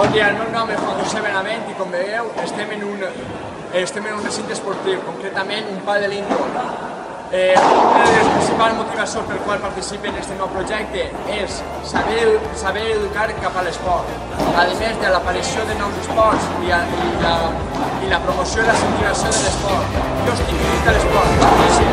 Bon dia, el meu nom és Juan José Benavent i com veieu estem en un, estem en un recinte esportiu, concretament un pal de l'Indol. Eh, una de les principals motivacions pel qual participe en aquest nou projecte és saber, saber educar cap a l'esport. A més de l'aparició de nous esports i, a, i, la, i la promoció i la incentivació de l'esport. Jo estic a l'esport,